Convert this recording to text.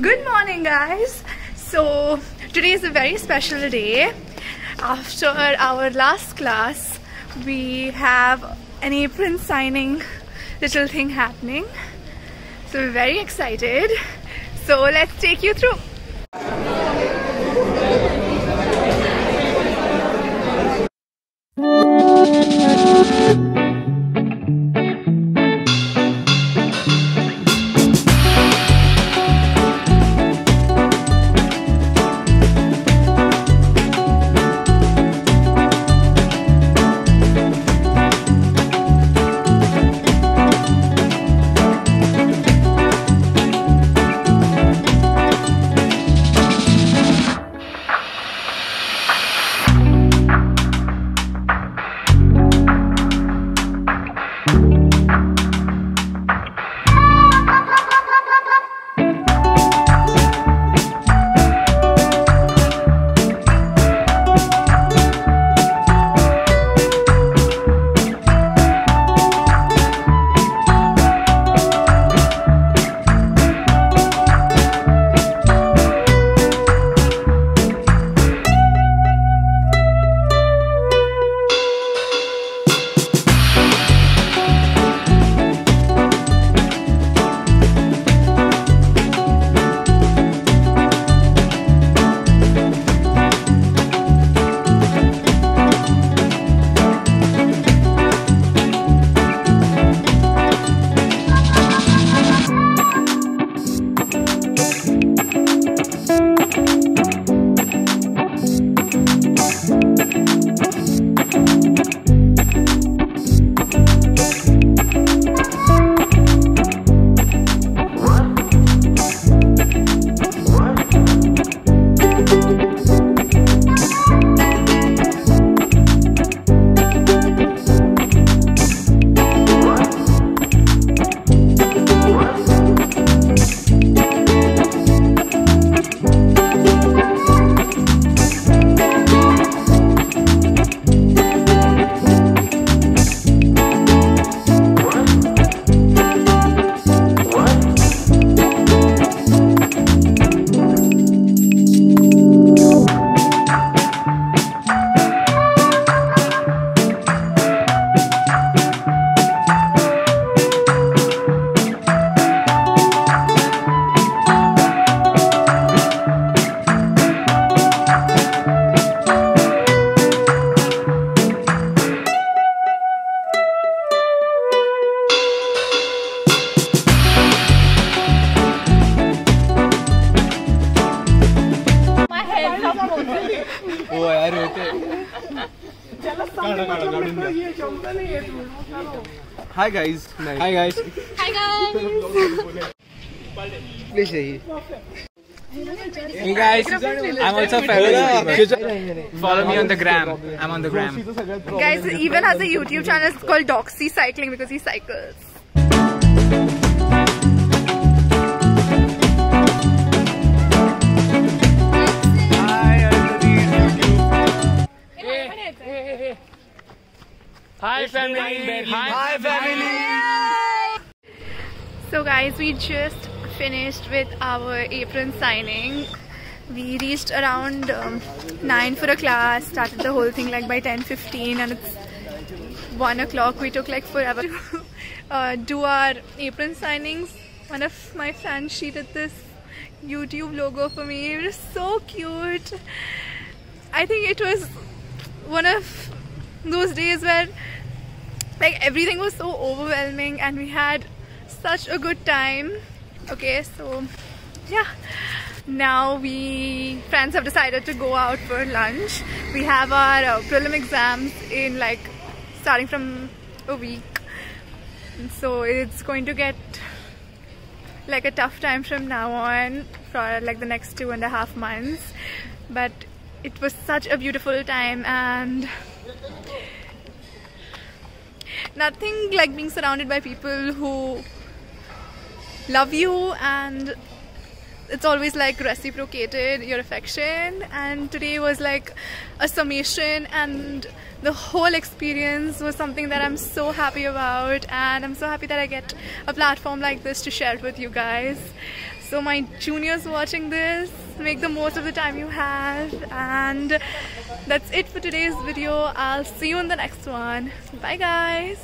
Good morning, guys. So, today is a very special day. After our last class, we have an apron signing little thing happening. So, we're very excited. So, let's take you through. Hi guys hi guys Hi guys. Please सही Hey guys, I'm also family. Follow me on the gram. I'm on the gram. Guys, even has a YouTube channel it's called Doxy Cycling because he cycles. Hi family. Hi family. So guys, we just finished with our apron signing. We reached around um, 9 for a class, started the whole thing like by 10.15 and it's 1 o'clock. We took like forever to uh, do our apron signings. One of my fans, she did this YouTube logo for me. It was so cute. I think it was one of those days where like everything was so overwhelming and we had such a good time. Okay so yeah. Now we friends have decided to go out for lunch. We have our uh, prelim exams in like starting from a week. And so it's going to get like a tough time from now on for like the next two and a half months. But it was such a beautiful time and nothing like being surrounded by people who love you and it's always like reciprocated your affection. And today was like a summation and the whole experience was something that I'm so happy about. And I'm so happy that I get a platform like this to share it with you guys So my juniors watching this, make the most of the time you have. And that's it for today's video. I'll see you in the next one. Bye guys.